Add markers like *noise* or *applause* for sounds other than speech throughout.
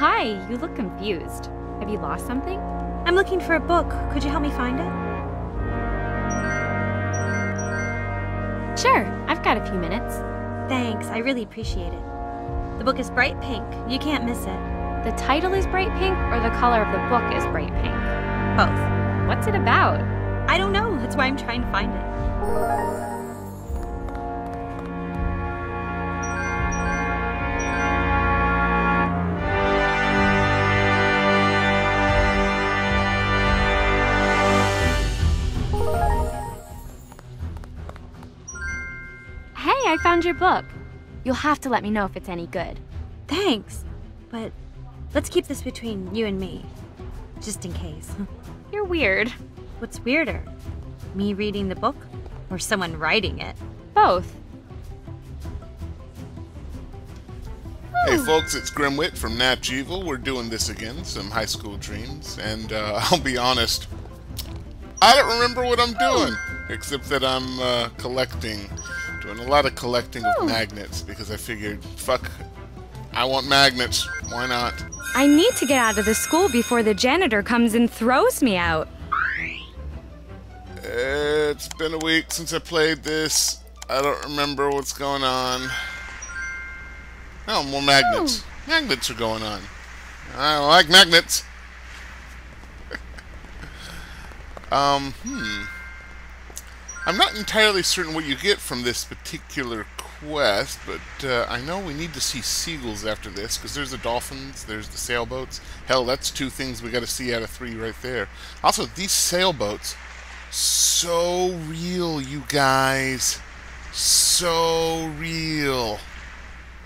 Hi, you look confused. Have you lost something? I'm looking for a book. Could you help me find it? Sure, I've got a few minutes. Thanks, I really appreciate it. The book is bright pink. You can't miss it. The title is bright pink, or the color of the book is bright pink? Both. What's it about? I don't know. That's why I'm trying to find it. Found your book. You'll have to let me know if it's any good. Thanks. But let's keep this between you and me. Just in case. *laughs* You're weird. What's weirder? Me reading the book or someone writing it? Both. Hey folks, it's Grimwit from Natch Evil. We're doing this again, some high school dreams, and uh, *laughs* I'll be honest, I don't remember what I'm doing, except that I'm uh, collecting, doing a lot of collecting of magnets because I figured, fuck, I want magnets. Why not? I need to get out of the school before the janitor comes and throws me out. It's been a week since I played this. I don't remember what's going on. Oh, more magnets. Magnets are going on. I like magnets. *laughs* um, hmm. I'm not entirely certain what you get from this particular quest, but uh, I know we need to see seagulls after this, because there's the dolphins, there's the sailboats. Hell, that's two things we got to see out of three right there. Also, these sailboats, so real, you guys. So real.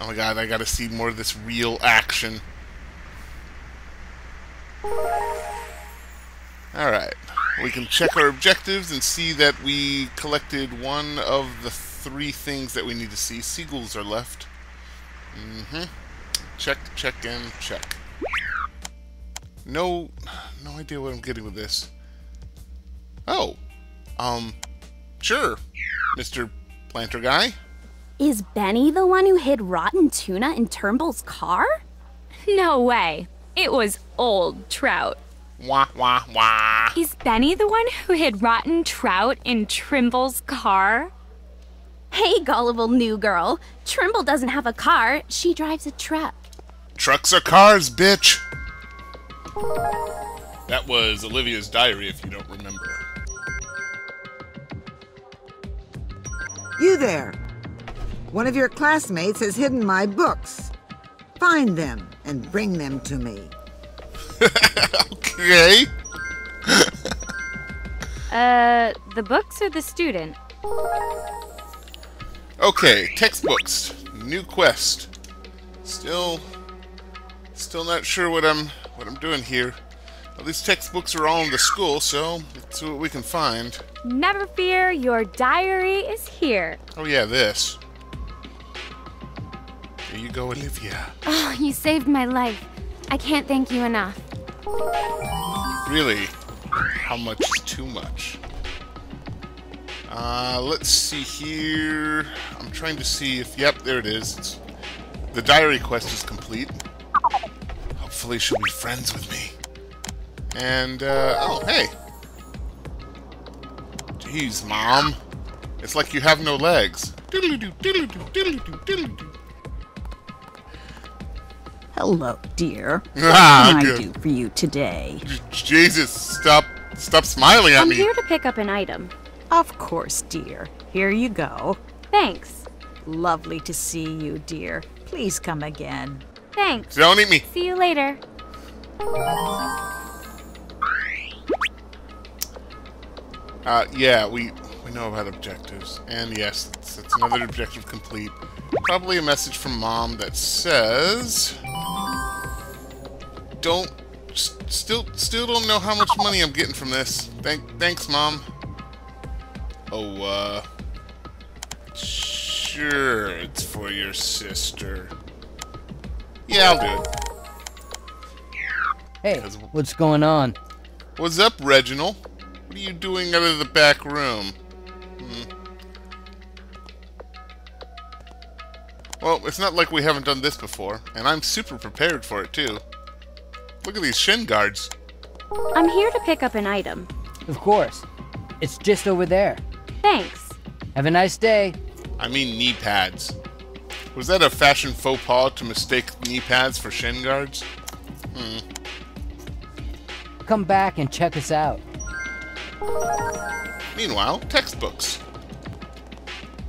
Oh my god, I gotta see more of this real action. Alright. We can check our objectives and see that we collected one of the three things that we need to see. Seagulls are left. Mm-hmm. Check, check, and check. No, no idea what I'm getting with this. Oh, um, sure, Mr. Planter Guy. Is Benny the one who hid rotten tuna in Trimble's car? *laughs* No way. It was old trout. Wah, wah, wah. Is Benny the one who hid rotten trout in Trimble's car? Hey, gullible new girl. Trimble doesn't have a car, she drives a truck. Trucks are cars, bitch! That was Olivia's diary, if you don't remember. You there! One of your classmates has hidden my books. Find them and bring them to me. *laughs* Okay. *laughs* Uh, the books or the student? Okay, textbooks. New quest. Still, still not sure what I'm what I'm doing here. Well, these textbooks are all in the school, so let's see what we can find. Never fear, your diary is here. Oh yeah, this. Here you go, Olivia. Oh, you saved my life. I can't thank you enough. Really? How much is too much? Uh, let's see here. I'm trying to see if. Yep, there it is. It's, the diary quest is complete. Hopefully, she'll be friends with me. And, uh, oh, hey. Jeez, Mom. It's like you have no legs. Diddly-doo, diddly-doo, diddly-doo, diddly-doo. Hello, dear. Ah, *laughs* what can good. I do for you today? Jesus, stop, stop smiling at me. I'm here to pick up an item. Of course, dear. Here you go. Thanks. Lovely to see you, dear. Please come again. Thanks. Don't eat me. See you later. Uh, yeah, we we know about objectives, and yes, it's, it's another objective complete. Probably a message from mom that says, "Don't still still don't know how much money I'm getting from this. Thank thanks, mom." Oh, uh, sure, it's for your sister. Yeah, I'll do it. Hey, what's going on? What's up, Reginald? What are you doing out of the back room? Hmm. Well, it's not like we haven't done this before, and I'm super prepared for it too. Look at these shin guards. I'm here to pick up an item. Of course. It's just over there. Thanks. Have a nice day. I mean knee pads. Was that a fashion faux pas to mistake knee pads for shin guards? Hmm. Come back and check us out. Meanwhile, textbooks.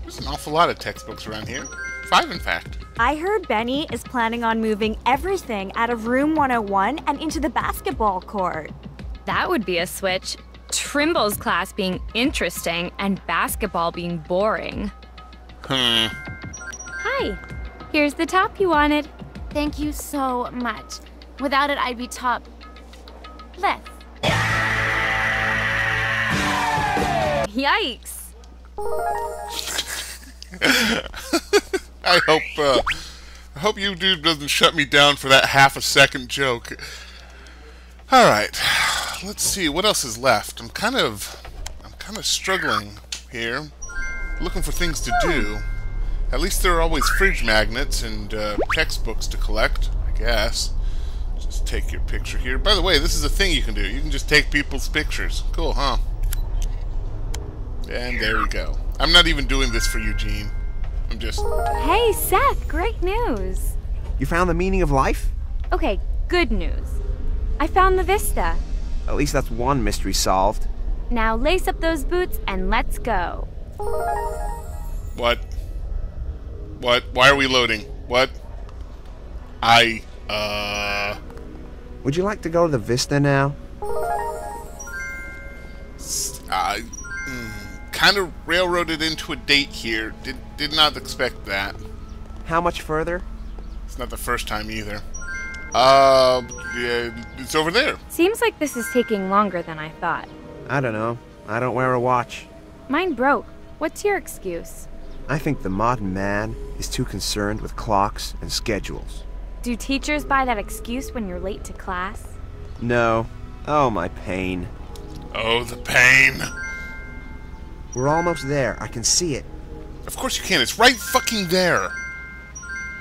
There's an awful lot of textbooks around here. Five, in fact. I heard Benny is planning on moving everything out of room 101 and into the basketball court. That would be a switch. Trimble's class being interesting and basketball being boring. Hmm. Hi. Here's the top you wanted. Thank you so much. Without it, I'd be top left. Yikes. *laughs* I hope, uh, I hope YouTube doesn't shut me down for that half a second joke. Alright. Let's see, what else is left? I'm kind of, I'm kind of struggling here. Looking for things to do. At least there are always fridge magnets and uh, textbooks to collect, I guess. Just take your picture here. By the way, this is a thing you can do. You can just take people's pictures. Cool, huh? And there we go. I'm not even doing this for Eugene. I'm just... Hey, Seth, great news. You found the meaning of life? Okay, good news. I found the Vista. At least that's one mystery solved. Now lace up those boots and let's go. What? What? Why are we loading? What? I, uh... Would you like to go to the Vista now? Kind of railroaded into a date here. Did, did not expect that. How much further? It's not the first time either. Uh, yeah, it's over there. Seems like this is taking longer than I thought. I don't know. I don't wear a watch. Mine broke. What's your excuse? I think the modern man is too concerned with clocks and schedules. Do teachers buy that excuse when you're late to class? No. Oh, my pain. Oh, the pain. We're almost there. I can see it. Of course you can. It's right fucking there.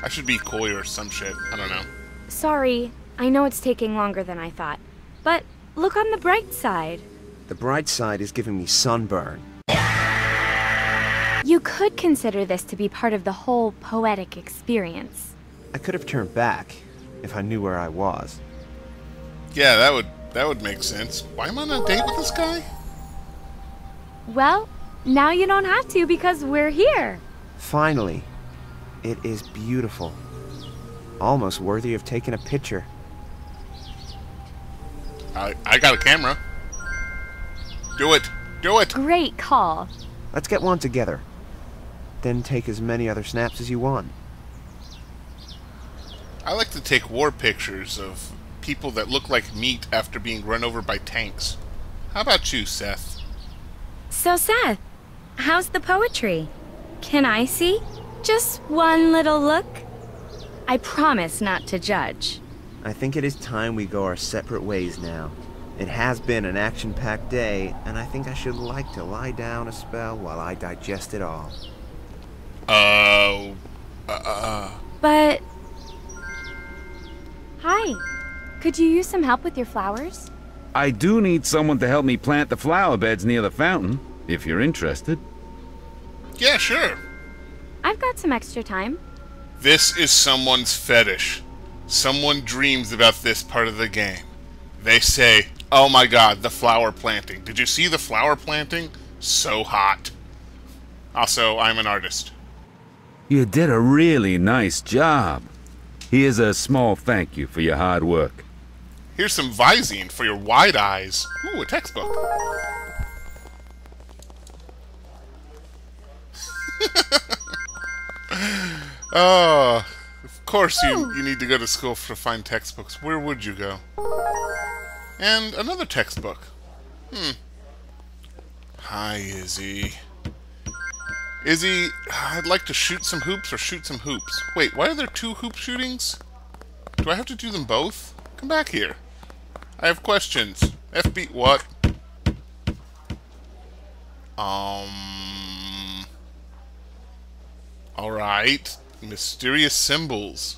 I should be coy or some shit. I don't know. Sorry, I know it's taking longer than I thought. But look on the bright side. The bright side is giving me sunburn. You could consider this to be part of the whole poetic experience. I could have turned back if I knew where I was. Yeah, that would that would make sense. Why am I on a date with this guy? Well, now you don't have to because we're here. Finally, it is beautiful. Almost worthy of taking a picture. I I got a camera. Do it. Do it. Great call. Let's get one together. Then take as many other snaps as you want. I like to take war pictures of people that look like meat after being run over by tanks. How about you, Seth? So, Seth, how's the poetry? Can I see? Just one little look? I promise not to judge. I think it is time we go our separate ways now. It has been an action-packed day, and I think I should like to lie down a spell while I digest it all. Uh, uh, uh, But. Hi. Could you use some help with your flowers? I do need someone to help me plant the flower beds near the fountain, if you're interested. yeah, sure. I've got some extra time. This is someone's fetish. Someone dreams about this part of the game. They say, "Oh my God, the flower planting! Did you see the flower planting? So hot." Also, I'm an artist. You did a really nice job. Here's a small thank you for your hard work. Here's some Visine for your wide eyes. Ooh, a textbook. Oh, *laughs* of course you, you need to go to school to find textbooks. Where would you go? And another textbook. Hmm. Hi, Izzy. Izzy, I'd like to shoot some hoops or shoot some hoops. Wait, why are there two hoop shootings? Do I have to do them both? Come back here. I have questions. FB what? Um. All right. Mysterious symbols.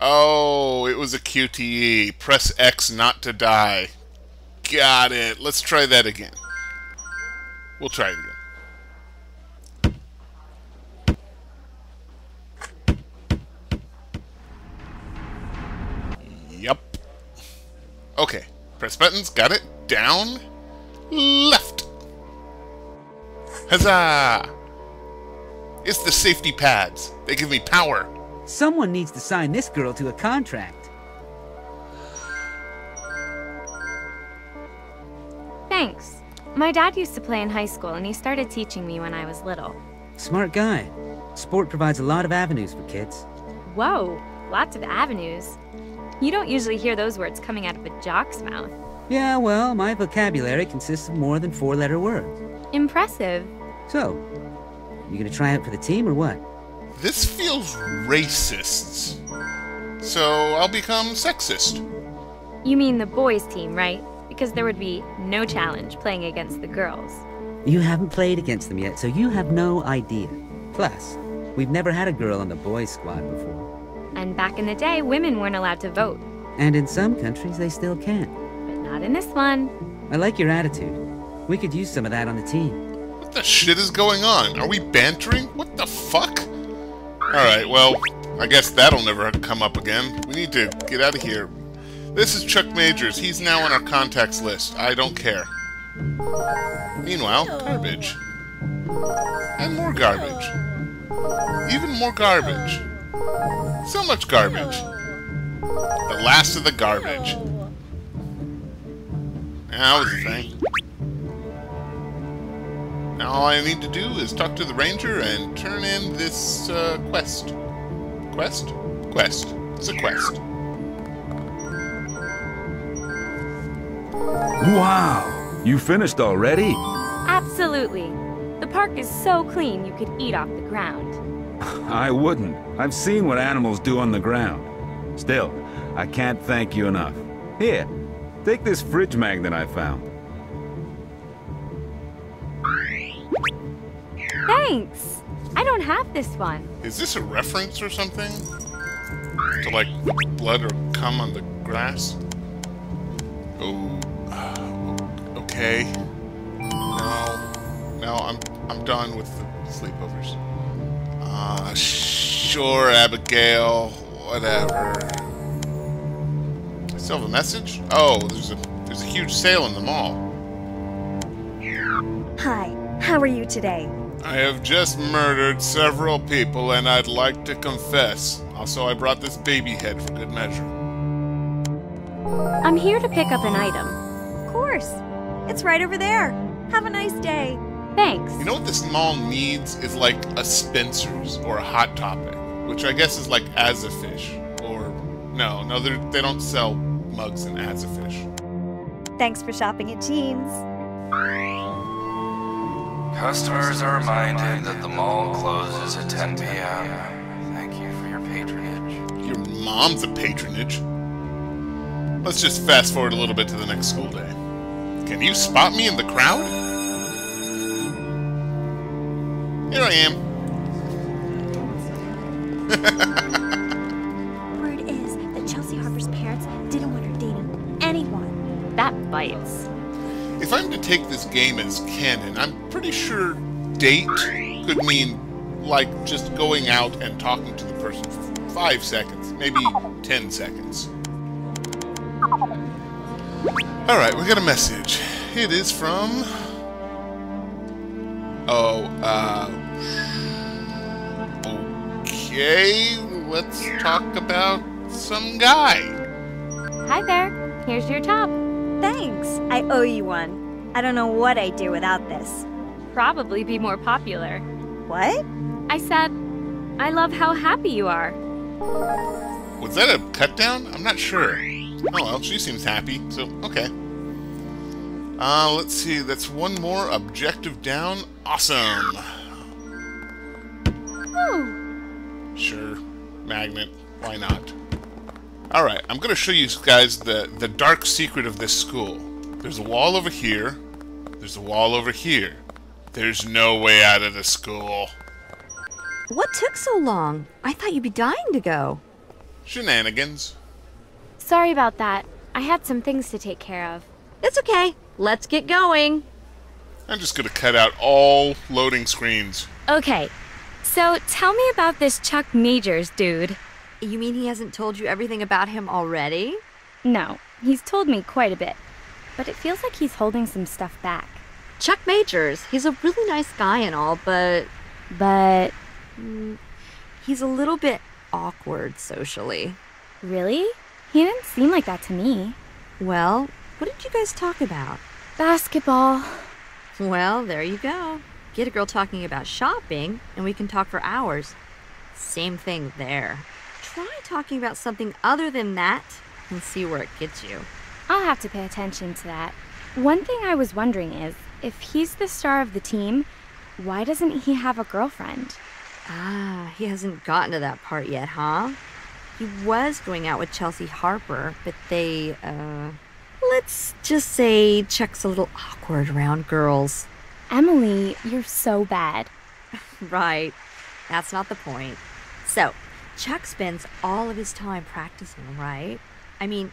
Oh, it was a QTE. Press X not to die. Got it. Let's try that again. We'll try it again. Yep. Okay. Press buttons. Got it. Down. Left. Huzzah! It's the safety pads. They give me power. Someone needs to sign this girl to a contract. Thanks. My dad used to play in high school, and he started teaching me when I was little. Smart guy. Sport provides a lot of avenues for kids. Whoa, lots of avenues. You don't usually hear those words coming out of a jock's mouth. Yeah, well, my vocabulary consists of more than four letter words. Impressive. So, you gonna try out for the team or what? This feels racist. So I'll become sexist. You mean the boys' team, right? Because there would be no challenge playing against the girls. You haven't played against them yet, so you have no idea. Plus, we've never had a girl on the boys' squad before. And back in the day, women weren't allowed to vote. And in some countries, they still can't. But not in this one. I like your attitude. We could use some of that on the team. What the shit is going on? Are we bantering? What the fuck? Alright, well, I guess that'll never come up again. We need to get out of here. This is Chuck Majors. He's now on our contacts list. I don't care. Meanwhile, garbage. And more garbage. Even more garbage. So much garbage. The last of the garbage. That was the thing. Now all I need to do is talk to the ranger and turn in this uh, quest. Quest? Quest. It's a quest. Wow! You finished already? Absolutely. The park is so clean you could eat off the ground. *laughs* I wouldn't. I've seen what animals do on the ground. Still, I can't thank you enough. Here, take this fridge magnet I found. Thanks! I don't have this one. Is this a reference or something? To like blood or cum on the grass? Oh, uh, okay. No, no, I'm I'm done with the sleepovers. Uh, sure, Abigail. Whatever. I still have a message? Oh, there's a there's a huge sale in the mall. Hi, how are you today? I have just murdered several people and I'd like to confess. Also, I brought this baby head for good measure. I'm here to pick up an item. Of course. It's right over there. Have a nice day. Thanks. You know what this mall needs is like a Spencer's or a Hot Topic, which I guess is like as a fish. Or no, no, they're- don't sell mugs in as a fish. Thanks for shopping at Jeans. *laughs* Customers are reminded that the mall closes at 10 p.m. Thank you for your patronage. Your mom's a patronage. Let's just fast forward a little bit to the next school day. Can you spot me in the crowd? Here I am. *laughs* take this game as canon, I'm pretty sure date could mean like just going out and talking to the person for five seconds, maybe ten seconds. Alright, we got a message. It is from. Oh, uh. Okay, let's talk about some guy. Hi there. Here's your top. Thanks. I owe you one. I don't know what I'd do without this. Probably be more popular. What? I said, I love how happy you are. Was that a cut down? I'm not sure. Oh well, she seems happy, so okay. Uh, let's see, that's one more objective down. Awesome. Ooh. Sure. Magnet. Why not? Alright, I'm gonna show you guys the, the dark secret of this school. There's a wall over here. There's a wall over here. There's no way out of the school. What took so long? I thought you'd be dying to go. Shenanigans. Sorry about that. I had some things to take care of. It's okay. Let's get going. I'm just gonna cut out all loading screens. Okay, so tell me about this Chuck Majors dude. You mean he hasn't told you everything about him already? No, he's told me quite a bit, but it feels like he's holding some stuff back. Chuck Majors. He's a really nice guy and all, but. But. Mm, he's a little bit awkward socially. Really? He didn't seem like that to me. Well, what did you guys talk about? Basketball. Well, there you go. Get a girl talking about shopping, and we can talk for hours. Same thing there. Try talking about something other than that and see where it gets you. I'll have to pay attention to that. One thing I was wondering is if he's the star of the team, why doesn't he have a girlfriend? Ah, he hasn't gotten to that part yet, huh? He was going out with Chelsea Harper, but they, uh. Let's just say Chuck's a little awkward around girls. Emily, you're so bad. *laughs* right. That's not the point. So, Chuck spends all of his time practicing, right? I mean,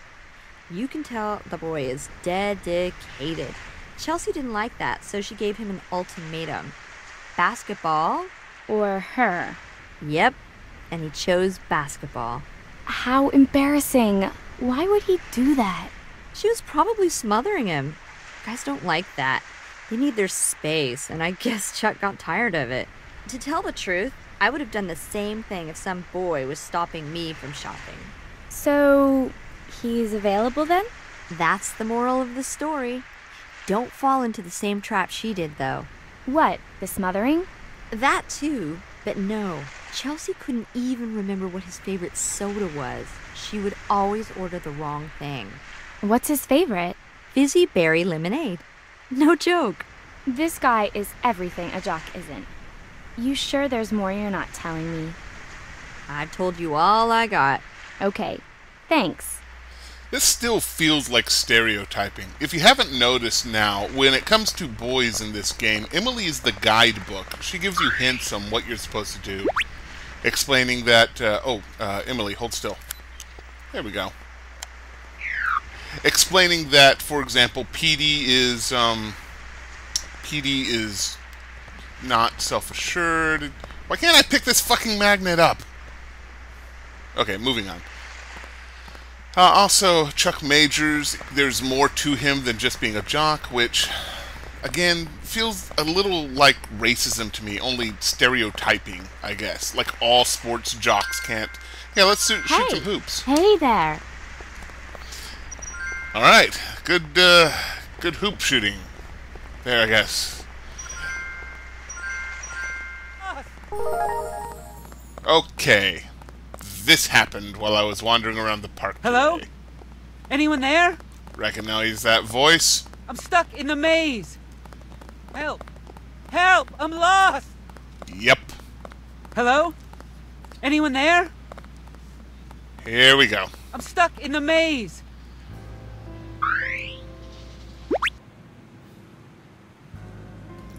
you can tell the boy is dedicated. Chelsea didn't like that, so she gave him an ultimatum basketball or her. Yep, and he chose basketball. How embarrassing. Why would he do that? She was probably smothering him. Guys don't like that. They need their space, and I *laughs* guess Chuck got tired of it. To tell the truth, I would have done the same thing if some boy was stopping me from shopping. So, he's available then? That's the moral of the story. Don't fall into the same trap she did, though. What? The smothering? That too, but no. Chelsea couldn't even remember what his favorite soda was. She would always order the wrong thing. What's his favorite? Fizzy berry lemonade. No joke. This guy is everything a jock isn't. You sure there's more you're not telling me? I've told you all I got. Okay, thanks. This still feels like stereotyping. If you haven't noticed now, when it comes to boys in this game, Emily is the guidebook. She gives you hints on what you're supposed to do. Explaining that, uh, oh, uh, Emily, hold still. There we go. Explaining that, for example, Petey is, um, Petey is not self-assured. Why can't I pick this fucking magnet up? Okay, moving on. Uh, also, Chuck Majors, there's more to him than just being a jock, which, again, feels a little like racism to me, only stereotyping, I guess. Like all sports jocks can't. Yeah, let's shoot, hey. some hoops. Hey there. All right, good, uh, good hoop shooting. There, I guess. Okay this happened while I was wandering around the park. Hello? Today. Anyone there? Recognize that voice? I'm stuck in the maze. Help! Help! I'm lost! Yep. Hello? Anyone there? Here we go. I'm stuck in the maze.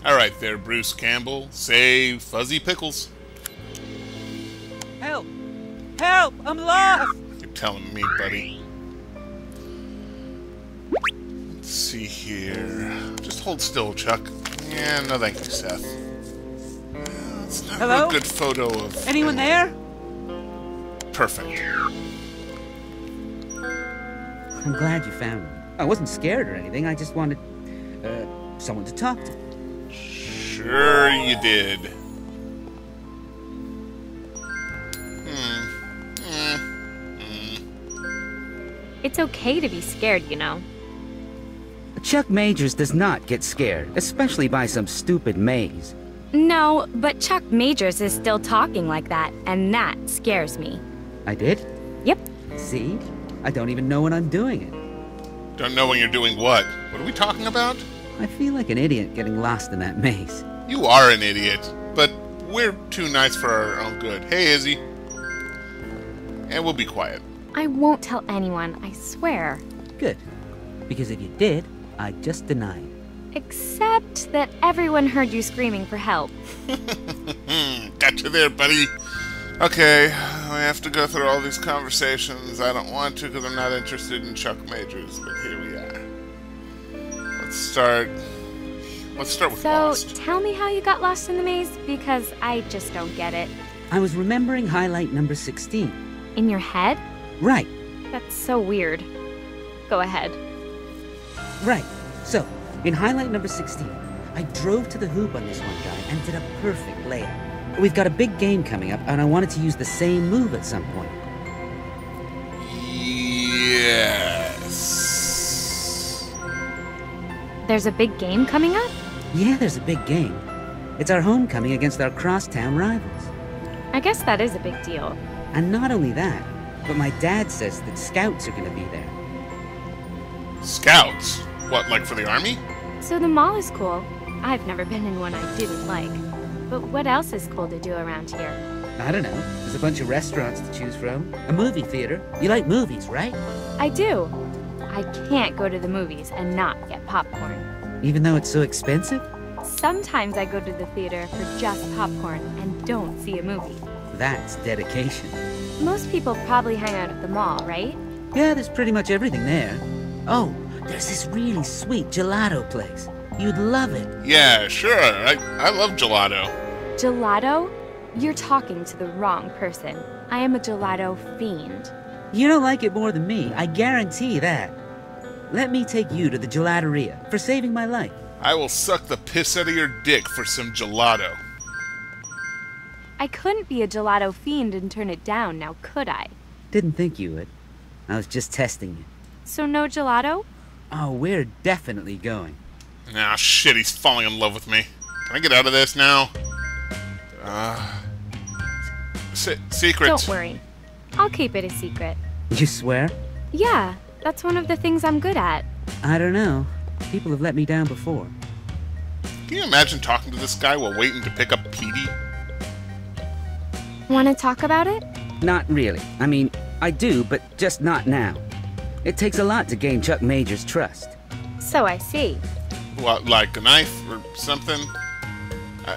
All right there, Bruce Campbell. Say Fuzzy Pickles. I'm lost! You're telling me, buddy. Let's see here. Just hold still, Chuck. Yeah, no thank you, Seth. It's not Hello? a good photo of... Anyone there? Perfect. I'm glad you found me. I wasn't scared or anything. I just wanted uh, someone to talk to. Sure you did. It's okay to be scared, you know. Chuck Majors does not get scared, especially by some stupid maze. No, but Chuck Majors is still talking like that, and that scares me. I did? Yep. See? I don't even know when I'm doing it. Don't know when you're doing what? What are we talking about? I feel like an idiot getting lost in that maze. You are an idiot, but we're too nice for our own good. Hey, Izzy. And we'll be quiet. I won't tell anyone, I swear. Good. Because if you did, I'd just deny it. Except that everyone heard you screaming for help. *laughs* Got you there, buddy. Okay, we have to go through all these conversations. I don't want to because I'm not interested in Chuck Majors, but here we are. Let's start. Let's start with So, Lost. tell me how you got lost in the maze because I just don't get it. I was remembering highlight number 16. In your head? Right, That's so weird. Go ahead. right. So, in highlight number 16, I drove to the hoop on this one guy and did a perfect layout. We've got a big game coming up, and I wanted to use the same move at some point. Yes. There's a big game coming up? Yeah, there's a big game. It's our homecoming against our crosstown rivals. I guess that is a big deal. And not only that, but my dad says that scouts are going to be there. Scouts? What, like for the army? So the mall is cool. I've never been in one I didn't like. But what else is cool to do around here? I don't know. There's a bunch of restaurants to choose from. A movie theater. You like movies, right? I do. I can't go to the movies and not get popcorn. Even though it's so expensive? Sometimes I go to the theater for just popcorn and don't see a movie. That's dedication. Most people probably hang out at the mall, right? Yeah, there's pretty much everything there. Oh, there's this really sweet gelato place. You'd love it. Yeah, sure. I, I love gelato. Gelato? You're talking to the wrong person. I am a gelato fiend. You don't like it more than me, I guarantee that. Let me take you to the gelateria for saving my life. I will suck the piss out of your dick for some gelato. I couldn't be a gelato fiend and turn it down, now could I? Didn't think you would. I was just testing you. So no gelato? Oh, we're definitely going. Ah, shit, he's falling in love with me. Can I get out of this now? Uh, se- secret. Don't worry. I'll keep it a secret. You swear? Yeah, that's one of the things I'm good at. I don't know. People have let me down before. Can you imagine talking to this guy while waiting to pick up Petey? Want to talk about it? Not really. I mean, I do, but just not now. It takes a lot to gain Chuck Major's trust. So I see. What, like a knife or something? Uh,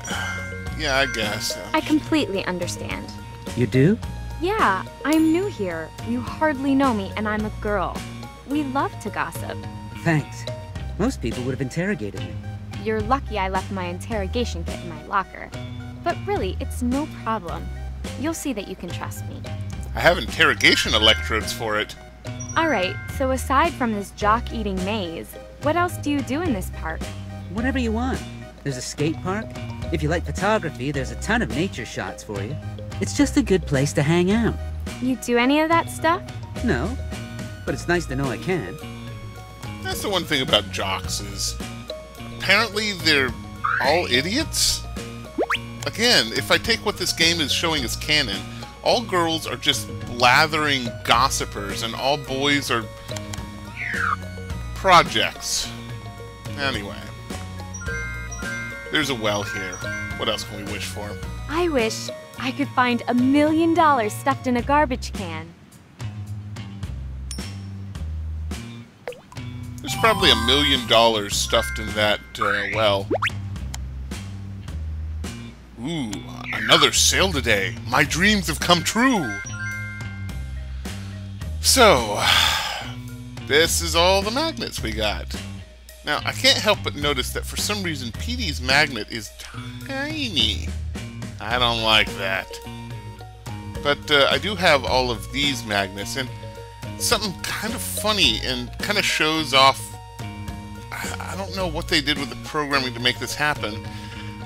yeah, I guess. I completely understand. You do? Yeah, I'm new here. You hardly know me, and I'm a girl. We love to gossip. Thanks. Most people would have interrogated me. You're lucky I left my interrogation kit in my locker. But really, it's no problem. You'll see that you can trust me. I have interrogation electrodes for it. Alright, so aside from this jock eating maze, what else do you do in this park? Whatever you want. There's a skate park. If you like photography, there's a ton of nature shots for you. It's just a good place to hang out. You do any of that stuff? No, but it's nice to know I can. That's the one thing about jocks is apparently they're all idiots. Again, if I take what this game is showing as canon, all girls are just blathering gossipers and all boys are projects. Anyway. There's a well here. What else can we wish for? I wish I could find a million dollars stuffed in a garbage can. There's probably a million dollars stuffed in that uh, well. Ooh, another sale today. My dreams have come true. So, *sighs* this is all the magnets we got. Now, I can't help but notice that for some reason Petey's magnet is tiny. I don't like that. But uh, I do have all of these magnets, and something kind of funny and kind of shows off. I don't know what they did with the programming to make this happen.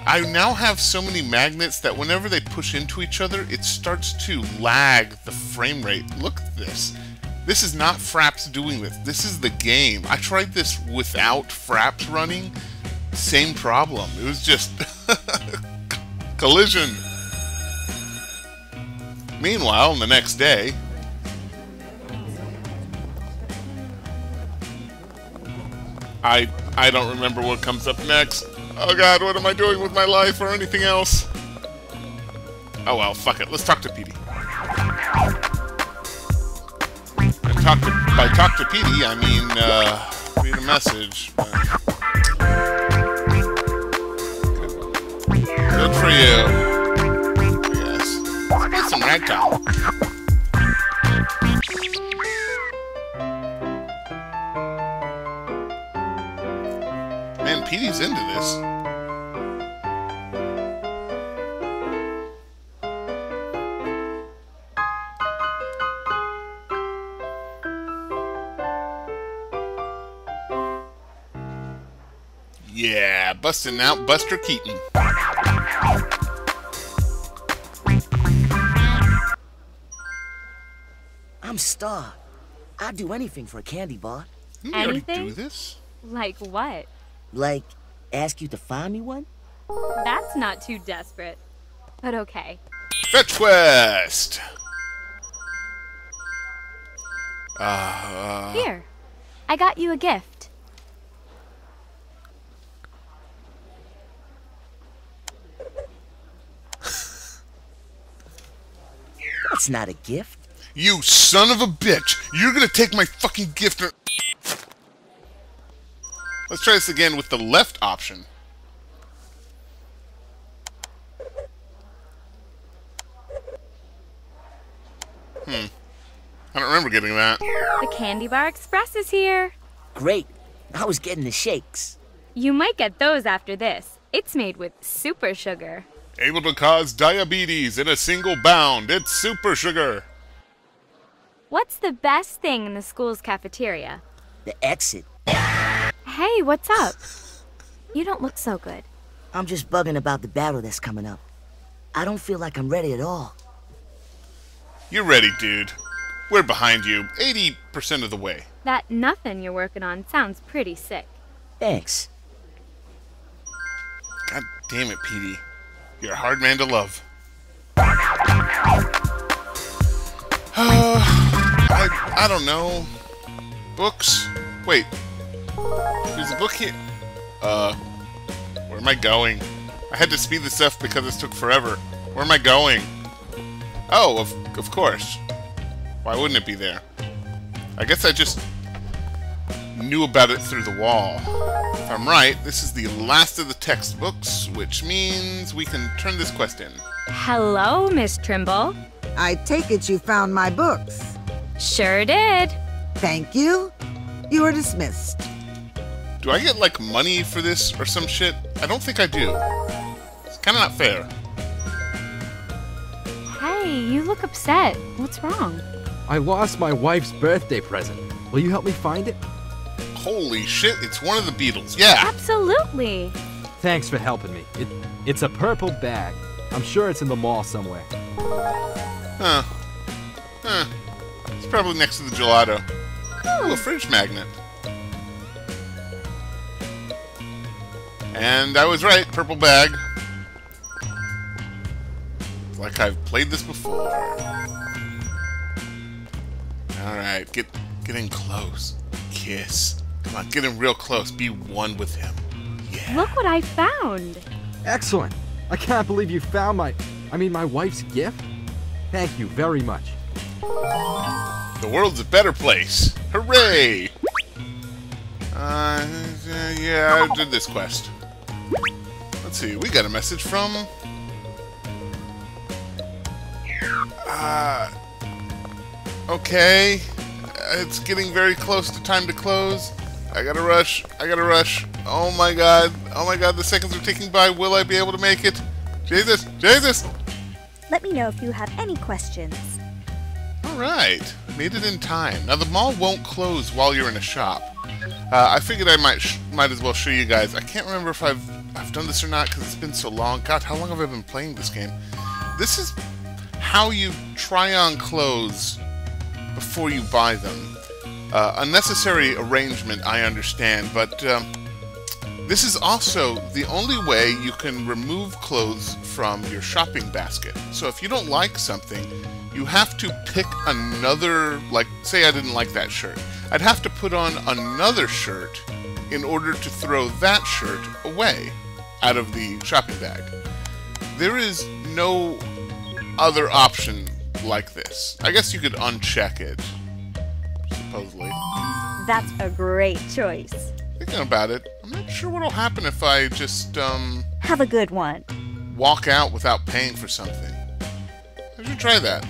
I now have so many magnets that whenever they push into each other, it starts to lag the frame rate. Look at this. This is not Fraps doing this. This is the game. I tried this without Fraps running. Same problem. It was just *laughs* collision. Meanwhile, on the next day, I I don't remember what comes up next. Oh god, what am I doing with my life or anything else? Oh well, fuck it. Let's talk to Petey. And talk to by talk to Petey, I mean uh, read a message. but- Good for you. Yes. Let's play some Ragdoll. Man, Petey's into this. Yeah, busting out Buster Keaton. I'm starved. I'd do anything for a candy bar. Didn't already Anything? do this? Like what? Like, ask you to find me one? That's not too desperate. But okay. Fetch quest. Uh, Here. I got you a gift. That's not a gift. you son of a bitch! You're gonna take my fucking gift. Or... Let's try this again with the left option. Hmm. I don't remember getting that. The Candy Bar Express is here. Great. I was getting the shakes. You might get those after this. It's made with super sugar. Able to cause diabetes in a single bound. It's super sugar. What's the best thing in the school's cafeteria? The exit. Hey, what's up? You don't look so good. I'm just bugging about the battle that's coming up. I don't feel like I'm ready at all. You're ready, dude. We're behind you, 80% of the way. That nothing you're working on sounds pretty sick. Thanks. God damn it, Petey. You're a hard man to love. Uh, *sighs* I, I don't know. Books? Wait. There's a book here. Uh, where am I going? I had to speed this up because this took forever. Where am I going? Oh, of, of course. Why wouldn't it be there? I guess I just knew about it through the wall. If I'm right, this is the last of the textbooks, which means we can turn this quest in. Hello, Miss Trimble. I take it you found my books. Sure did. Thank you. You are dismissed. Do I get, like, money for this or some shit? I don't think I do. It's kind of not fair. Hey, you look upset. What's wrong? I lost my wife's birthday present. Will you help me find it? Holy shit, it's one of the Beatles. Yeah. Absolutely. Thanks for helping me. It, it's a purple bag. I'm sure it's in the mall somewhere. Huh. Huh. It's probably next to the gelato. Ooh, a hmm. fridge magnet. And I was right, purple bag. It's like I've played this before. Alright, get get in close. Kiss. Come on, get in real close. Be one with him. Look what I found. Excellent. I can't believe you found my, I mean, my wife's gift. Thank you very much. The world's a better place. Hooray! Uh, yeah, I did this quest. Let's see, we got a message from... Uh... Okay. It's getting very close to time to close. I gotta rush. I gotta rush. Oh my god. Oh my god, the seconds are ticking by. Will I be able to make it? Jesus! Jesus! Let me know if you have any questions. Alright, made it in time. Now the mall won't close while you're in a shop. Uh, I figured I might sh might as well show you guys. I can't remember if I've I've done this or not because it's been so long. God, how long have I been playing this game? This is how you try on clothes before you buy them. Uh, unnecessary arrangement, I understand, but um, this is also the only way you can remove clothes from your shopping basket. So if you don't like something, you have to pick another, like, say I didn't like that shirt. I'd have to put on another shirt in order to throw that shirt away out of the shopping bag. There is no other option like this. I guess you could uncheck it, supposedly. That's a great choice. Thinking about it, I'm not sure what'll happen if I just, um, Have a good one. walk out without paying for something. I should try that.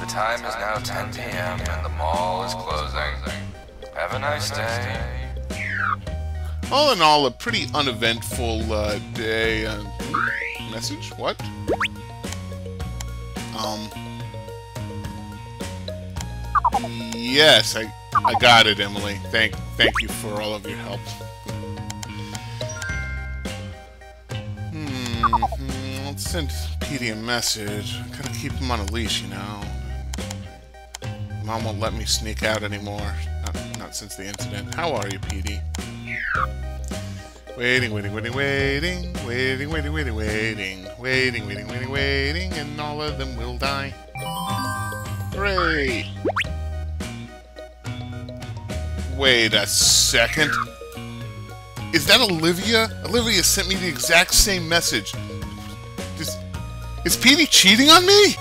The time is now 10 p.m. and the mall is closing. Have a nice day. All in all, a pretty uneventful uh, day. Uh, message? What? Um. Yes, I I got it, Emily. Thank thank you for all of your help. hmm, let's send Petey a message. I Gotta keep him on a leash, you know. Mom won't let me sneak out anymore. Since the incident. How are you, Petey? Waiting, waiting, waiting, waiting, waiting, waiting, waiting, waiting, waiting, waiting, waiting, waiting, and all of them will die. Hooray! Wait a second. Is that Olivia? Olivia sent me the exact same message. Is, is Petey cheating on me?